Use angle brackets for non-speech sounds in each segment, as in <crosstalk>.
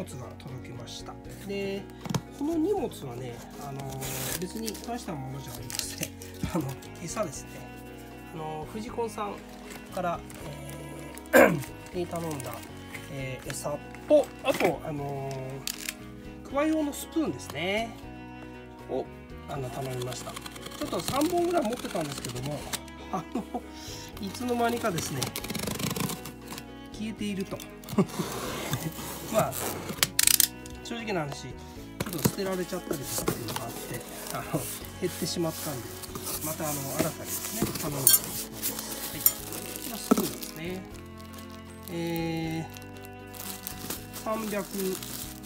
物が届きました。でこの荷物はね、あのー別に大したものじゃありません。<laughs> あの餌ですね。あのー、藤子さんから、えー <clears throat> に頼んだ、えー餌。とあと、あのー、くわ用のスプーンですね。をあの頼みました。ちょっと3本ぐらい持ってたんですけども <laughs> あのいつの間にかですね消えていると。<laughs> まあ正直な話ちょっと捨てられちゃったりとかっていうのがあってあの減ってしまったんでまたあの新たにですね頼んだんですはい。こちらスプーンですね。えー、300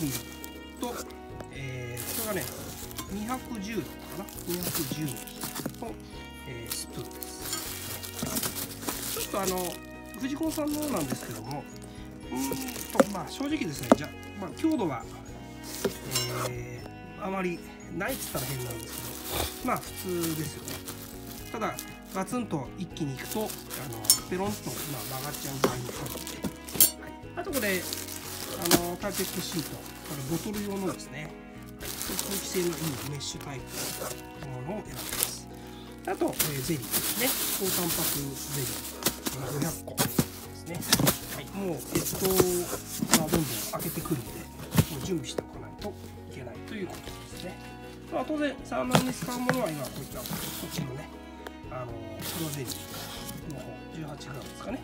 ミリと、えー、これがね210だったかな。210の、えースプーンです。ちょっとあの藤子さんのなんですけどもうんとまあ正直ですねじゃあ、まあ、強度は、えーあまりないっつったら変なんですけどまあ普通ですよね。ただガツンと一気にいくとあのペロンと、まあ、曲がっちゃう場合もあるので、はい、あとこれあのカーペットシートこれボトル用のですね。はい。通気性のいいメッシュタイプのものを選んでます。あと、えーゼリーですね。高タンパクゼリー500個ですね。はい。もう越冬がどんどん開けてくるのでもう準備しておかないと。いけないということですね。まあ当然サーマルに使うものは今こういったこっちのねあの黒ゼリーの方 18g ですかね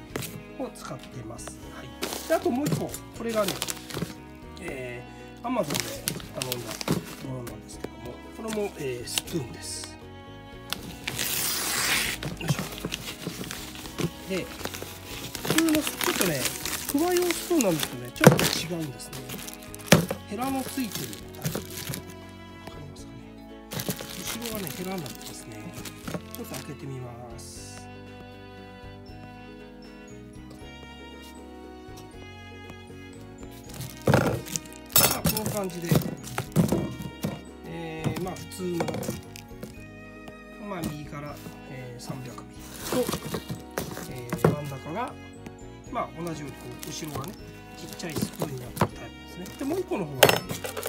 を使ってます。はい。であともう一個これがねえー、Amazon で頼んだものなんですけどもこれも、えースプーンです。よいしょ。で普通のちょっとねくわ用スプーンなんですけどねちょっと違うんですね。ヘラのついてる。ねヘラになってますね。ちょっと開けてみます。まあこの感じで。えー、まあ普通の。まあ右から、えー、300ミリと、えー真ん中が。まあ同じようにこう後ろがねちっちゃいスプーンになってるタイプですね。でもう一個の方は、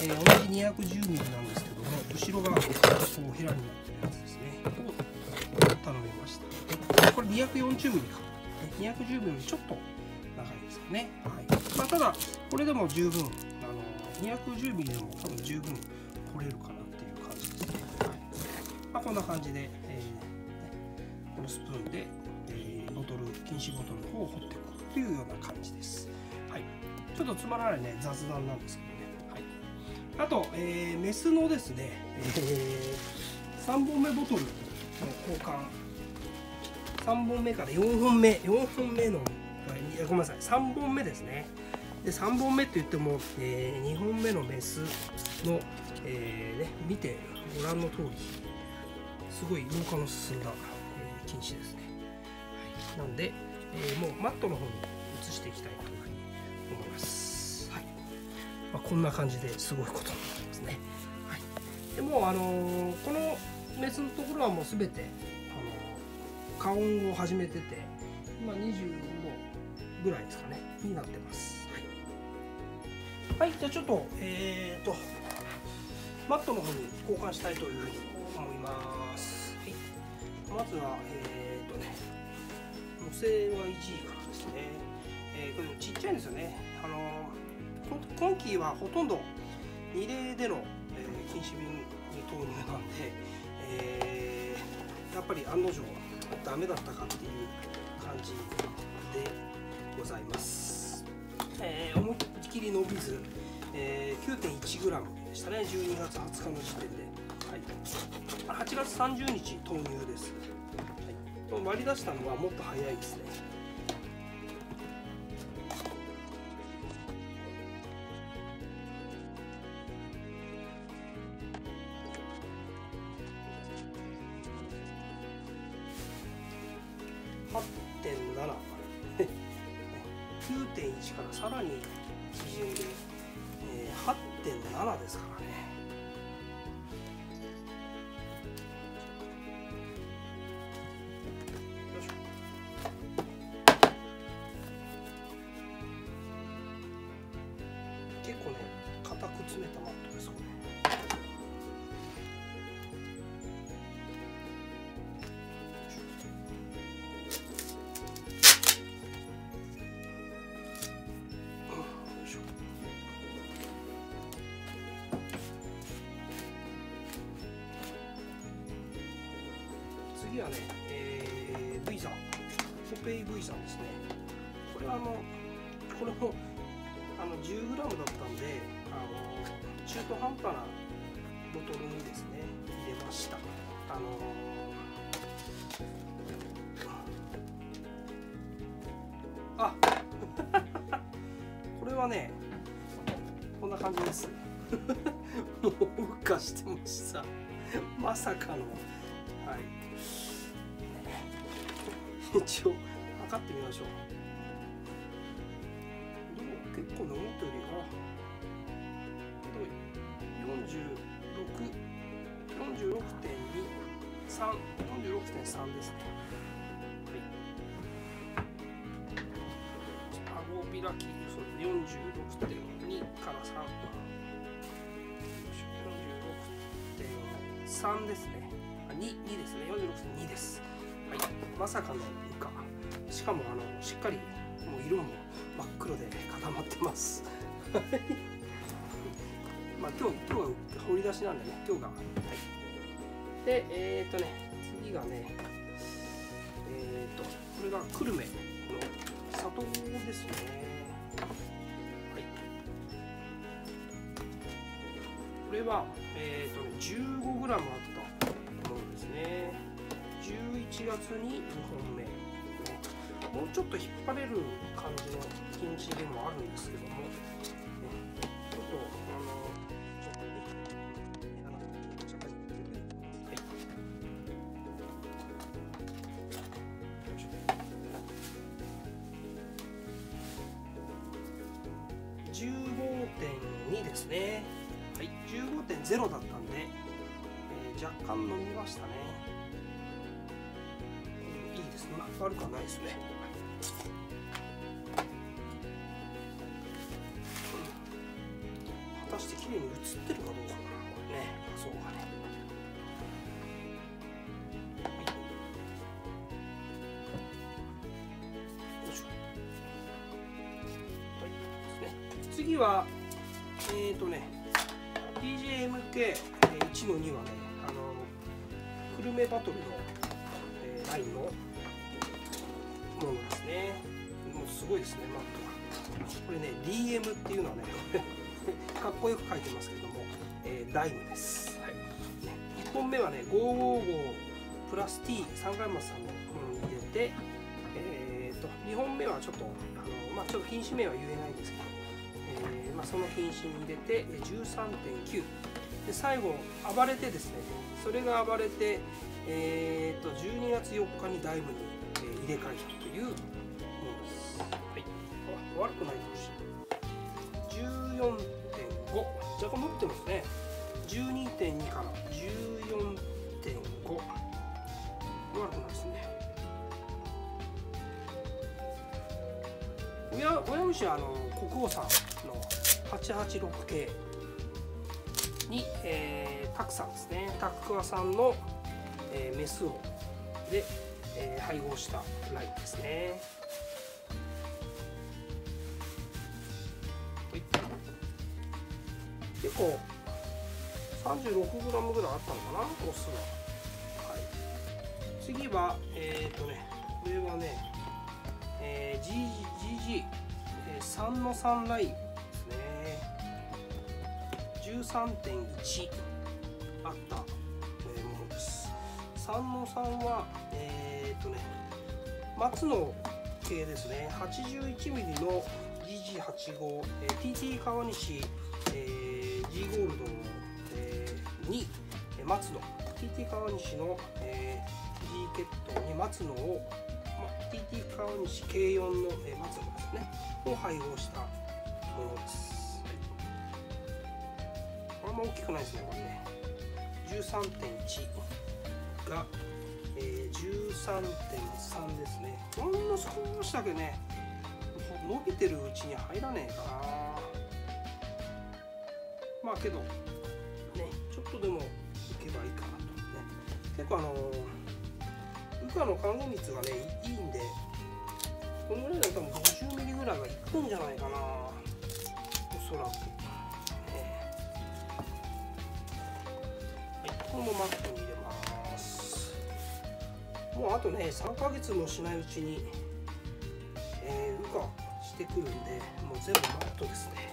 えー同じ210ミリなんですけども後ろがこうヘラになってるやつですねを頼みましたでこれ240ミリか210ミリよりちょっと長いですかね、はいまあ、ただこれでも十分あの210ミリでも多分十分来れるかなっていう感じですね、はいまあ、こんな感じで、えーこのスプーンで、えーボトル禁止ボトルの方を掘っていくというような感じです、ょっとつまらないね雑談なんですけどね、はい、あと、えーメスのですね、え3本目ボトルの交換。3本目から4本目4本目のごめんなさい。3本目ですね。で3本目って言っても、え2本目のメスの、えーね、見てご覧の通りすごい老化の進んだ、えー禁止ですね、はい、なんで、えーもうマットの方に移していきたいとまあ、こんな感じですごいことになりますね、はい、でもうあのーこのメスのところはもうすべて、あのー加温を始めてて今25度ぐらいですかねになってますはい、じゃあちょっとえーとマットの方に交換したいというふうに思います。はい、まずは、えー、とね、無声 YG からですね。えこれちっちゃいんですよね。あの今期はほとんど二例での、えー禁止瓶投入なんで、えーやっぱり案の定ダメだったかっていう感じでございます。えー思いっきり伸びず、えー 9.1g でしたね。12月20日の時点で、はい、8月30日投入です、はい、割り出したのはもっと早いですね。1.7ですからね。次はね、えー、V さんコペイ V さんですね。これはあのこれもあの 10g だったんであの中途半端なボトルにですね入れました。あのあ <laughs> これはねこんな感じです。<laughs> もう孵化してました。まさかの。一応測ってみましょう。どう結構飲むとよりあどう46 46.2 3 46.3ですね。はい。顎開きそう46.2から3 46.3ですね。あ 2, 2ですね。46.2です。はいまさかの以下しかもあのしっかりもう色も真っ黒で固まってます。まあ今日今日は掘り出しなんでね今日がはい。でえっ、ー、とね次がねえっ、ー、とこれが久留米の里ですね。これはえっ、ー、とね 15g あっ11月に2本目もうちょっと引っ張れる感じの金地でもあるんですけども、ね、ちょっとあのちょっとねあのはいよいしょ15.2ですね。はい。15.0だったんで、えー、若干飲みましたね。悪くはないですね。果たして綺麗に映ってるかどうかなこれね。画像がね。次はえっ、ー、とね PJMK1 の2はねあの久留米バトルの、えー、ラインのものですね。もうすごいですねマットがこれね DM っていうのはね <laughs> かっこよく書いてますけれども、えー、ダイムです、はい。ね、1本目はね555プラス T 三回松さんのものに入れて、えーと、2本目はちょっとあの、まあ、ちょっと品種名は言えないんですけど、えーまあ、その品種に入れて13.9で最後暴れてですねそれが暴れて、えーと、12月4日にダイムに、えー、入れ替えたというものです、はい、あ悪くないかもしれない。14.5若干持ってますね。12.2から14.5悪くないですね。親親虫はあの国王さんの886系に、えー、タクさんですね。タクワさんの、えー、メスを。で、えー、配合したラインですね。結構 36g ぐらいあったのかなオスは、はい、次はえっ、ー、とねこれはね、えー、GG、えー、3の3ラインですね。13.1あった、えものです。3の3はえ、ー、とね松の系ですね。81mm の GG85、えー、TT 川西、えー G ゴールド、えー、に松野。TT 川西の、えー、G ケットに松野を、ま、TT 川西 K4 の、えー、松野ですね。を配合したものです、はい、あんま大きくないですねこれね。13.1が、えー、13.3ですね。ほんの少しだけね伸びてるうちに入らねえかな。まあけどねちょっとでもいけばいいかなと。ね。結構あの羽化の還元率がねいいんでこのぐらいだと多分50ミリぐらいがいくんじゃないかな。おそらく、ね、はい。このまま。もうあとね3ヶ月もしないうちにえー、羽化してくるんでもう全部マットですね。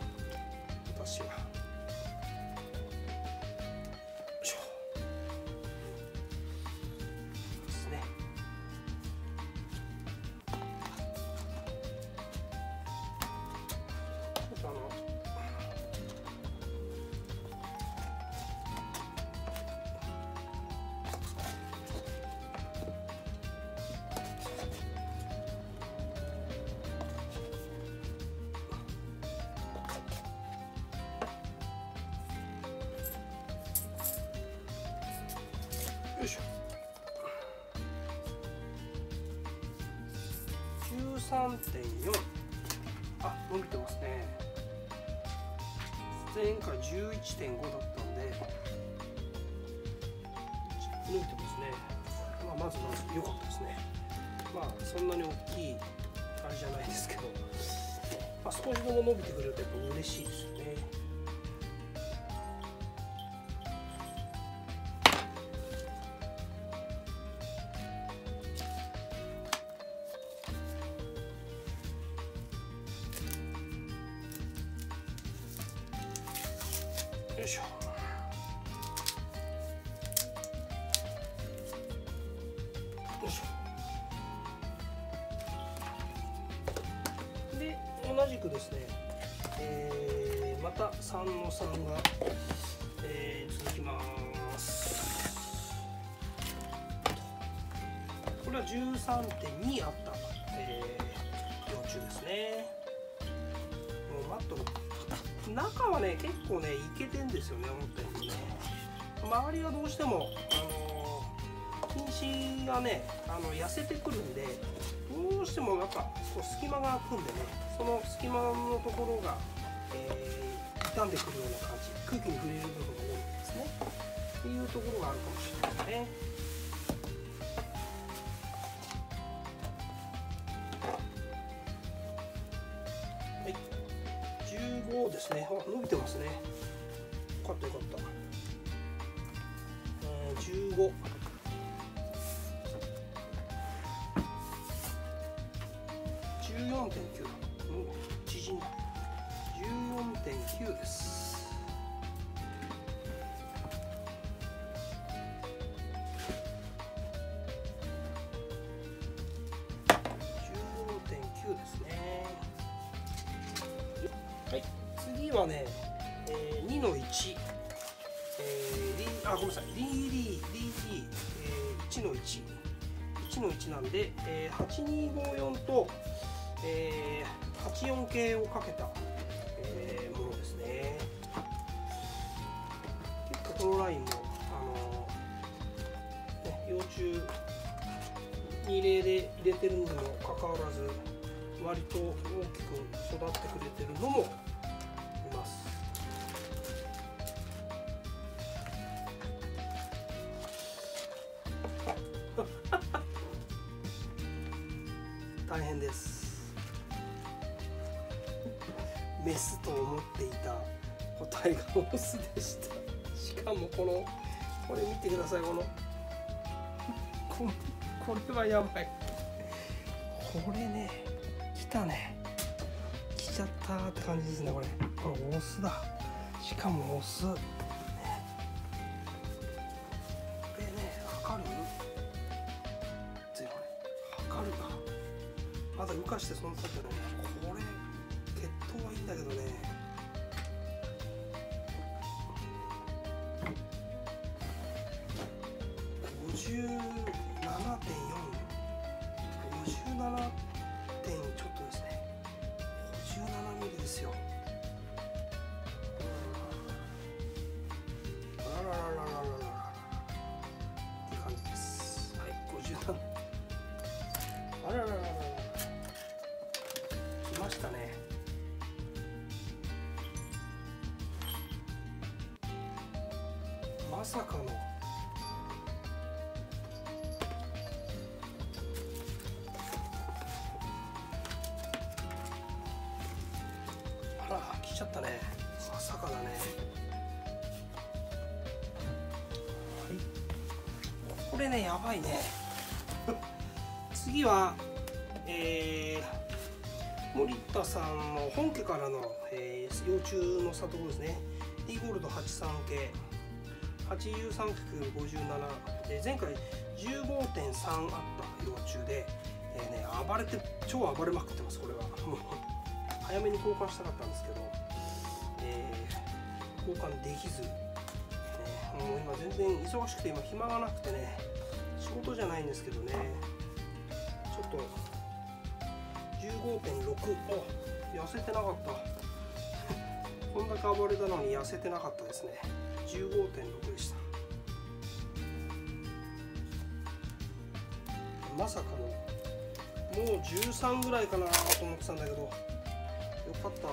13.4あ伸びてますね。前回11.5だったんで。伸びてますね、まあ、まずまず良かったですね。まあそんなに大きいあれじゃないですけど、まあ、少しでも伸びてくれるとやっぱ嬉しいですよね。よいしょ。よいしょ。で同じくですね、えー、また3の3が、えー、続きます。これは13.2あった、えー、幼虫ですね。中はね結構ねいけてんですよね思ったようにね。周りはどうしてもあの品種がねあの痩せてくるんでどうしてもなんかこう隙間が空くんでねその隙間のところが、えー、傷んでくるような感じ空気に触れる部分が多いんですね。っていうところがあるかもしれないね。ですね。伸びてますね。よかったよかった。えー、15 14.9だ、うん、縮んだ14.9です。1なんで、えー、8254と、えー、84系をかけた、えー、ものですね。結構このラインもあの、ね、幼虫2例で入れてるにもかかわらず割と大きく育ってくれてるのも <laughs> これはやばい。これね来たね。来ちゃったって感じですねこれ。これオスだ。しかもオス。まだ浮かしてその時はねこれさかの。あら来ちゃったね。まさかだね。これねやばいね。<laughs> 次はえー、森田さんの本家からの、えー、幼虫の里ですね。D ゴールド83系。83×57 で前回15.3あった幼虫で、えーね、暴れて超暴れまくってますこれは。早めに交換したかったんですけど、えー、交換できず、ね、もう今全然忙しくて今暇がなくてね仕事じゃないんですけどねちょっと15.6あ痩せてなかった。<laughs> こんだけ暴れたのに痩せてなかったですね。15.6でした。まさかのもう13ぐらいかなと思ってたんだけどよかった。ね。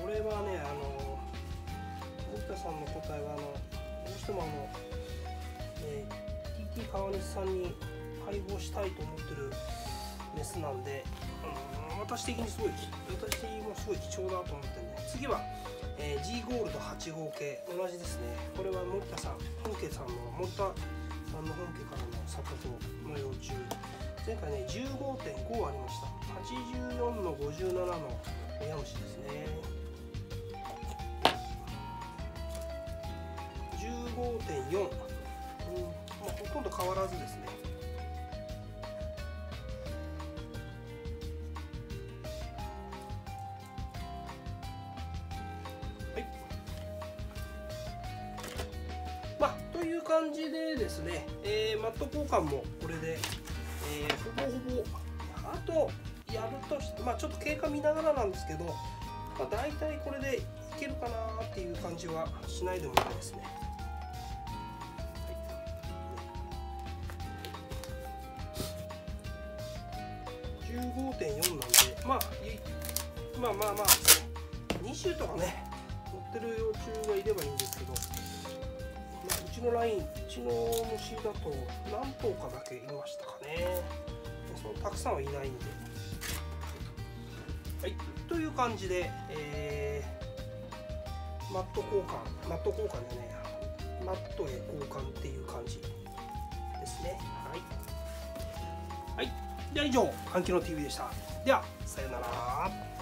これはねあの森田さんの答えはあのどうしてもあの、えー、TT 川西さんに配合したいと思ってるメスなんで、うん、私的にすごい私もすごい貴重だと思ってるんで次は、えー、G ゴールド8号系同じですね。これは森田さん本家さんの森田さんの本家からの里との幼虫前回ね15.5ありました。84の57の親虫ですね。15.4、うんまあ、ほとんど変わらずですね。という感じでですね、えー、マット交換もこれで、えー、ほぼほぼあとやるとしてまあちょっと経過見ながらなんですけど、まあ、大体これでいけるかなっていう感じはしないでもないですね。15.4なんで、まあ、まあまあまあ、20とかね、乗ってる幼虫がいればいいんですけど、ちのラインうちの虫だと何頭かだけいましたかね。そのたくさんはいないんで。はいという感じで、えー、マット交換マット交換でねマットへ交換っていう感じですね。はい。はい。では以上「換気の TV」でした。ではさよなら。